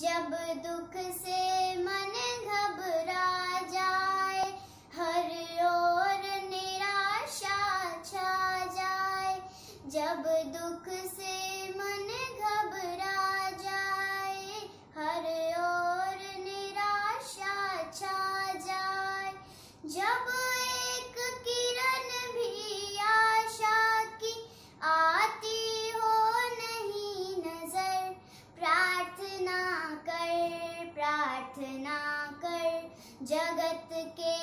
जब दुख से मन घबरा जाए हर ओर निराशा छा जाए। जब दुख से जगत के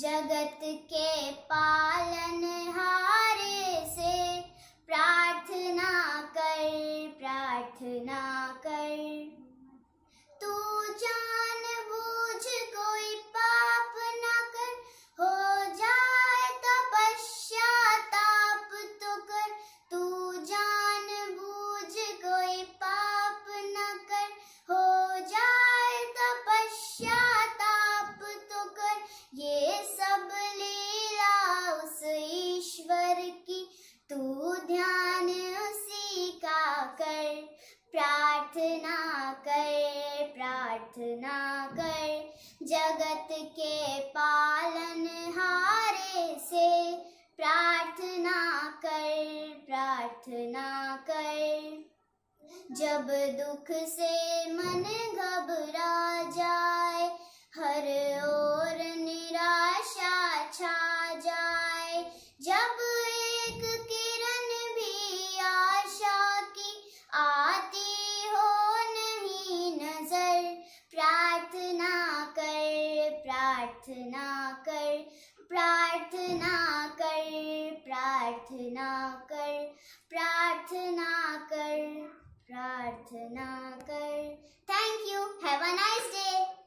जगत के पालन हारे से प्रार्थना उस ईश्वर की, तू ध्यान उसी का कर। प्रार्थना कर प्रार्थना कर। जगत के पालन हारे से प्रार्थना कर प्रार्थना कर। जब दुख से मन घबरा जाए प्रार्थना कर प्रार्थना कर प्रार्थना कर प्रार्थना कर। Thank you have a nice day